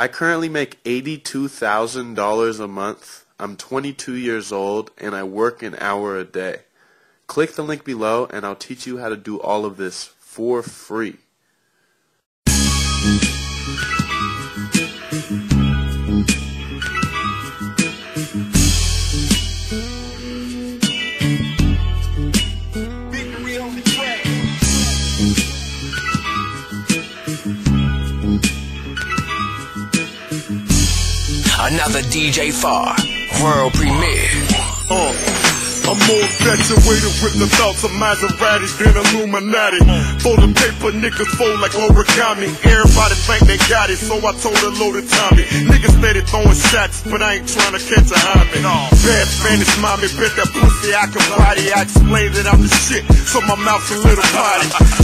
I currently make $82,000 a month. I'm 22 years old and I work an hour a day. Click the link below and I'll teach you how to do all of this for free. Another DJ Far, world premiere. Uh. I'm more infatuated with the thoughts of Maseratis than Illuminati. For the paper, niggas fold like origami. Everybody think they got it, so I told a loaded Tommy. Niggas steady throwing shots, but I ain't trying to catch a homie. Bad Spanish mommy, bet that pussy I can body. I explain that I'm the shit, so my mouth's a little potty.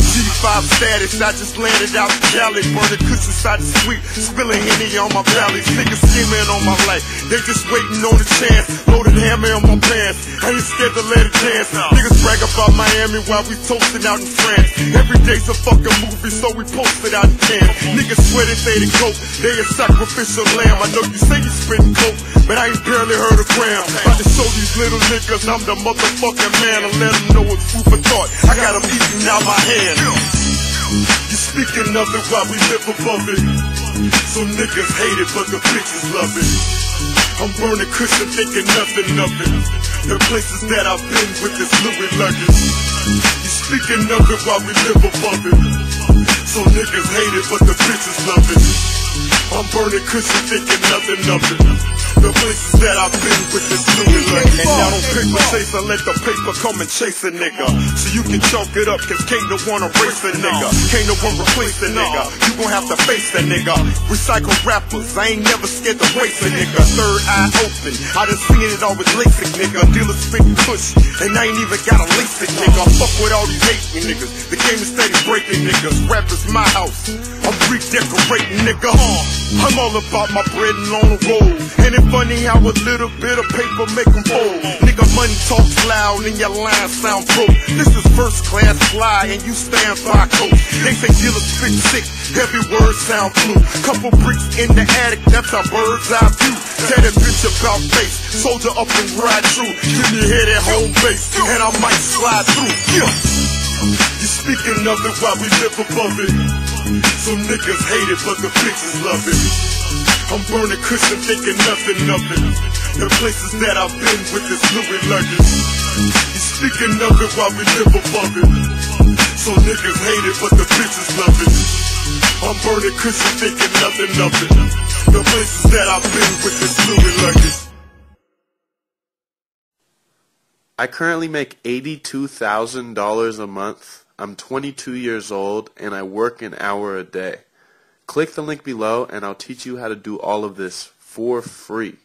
G5 status, I just landed out the Cali. Burning kush inside the suite, spilling Henny on my belly. Niggas skimming on my life, they just waiting on a chance. Loaded hammer on my pants. I ain't scared to let it dance. Niggas brag about Miami while we toasting out in France. Every day's a fucking movie, so we posted out in Cannes. Niggas swear that they the coke, they a sacrificial lamb. I know you say you spitting coke, but I ain't barely heard a gram. About to show these little niggas I'm the motherfucking man and let them know it's food for thought. I got them eating out my hand. You speaking of it while we live above it. Some niggas hate it, but the bitches love it. I'm burning cushion, thinking nothing of it. The places that I've been with this Louie luggage. You speaking of it while we live above it. So niggas hate it, but the bitches love it. I'm burning cushion, thinking nothing of it. The places that I've been with this Louie luggage. And I don't paper chase, I let the paper come and chase a nigga. So you can chalk it up, cause can't no one erase a nigga. Can't no one replace a nigga. You gon' have to face that nigga. Recycle rappers, I ain't never scared to waste a nigga. Third eye open, I done seen it all with LASIK nigga. Dealers spitting push, and I ain't even got a LASIK nigga. I Fuck with all these hating niggas. The game is steady breaking niggas. Rappers my house. I'm redecorating nigga. I'm all about my bread and on the roll. And it funny how a little bit of paper make 'em fold. Nigga, money talks loud and your lines sound broke. This is first class fly and you stand by coach. They say dealers spit sick, heavy words sound blue. Couple bricks in the attic, that's a bird's eye view. Tell that bitch about face, soldier up and ride through. Give me head at home base, and I might slide through. Yeah. You speaking of it while we live above it. Some niggas hate it, but the bitches love it. I'm burning cushion, thinking nothing of it. The places that I've been with this Louie luggage. You speaking of it while we live above it. So niggas hate it, but the bitches love it. I'm burning cushion, thinking nothing of it. The places that I've been with this Louie luggage. I currently make $82,000 a month. I'm 22 years old and I work an hour a day. Click the link below and I'll teach you how to do all of this for free.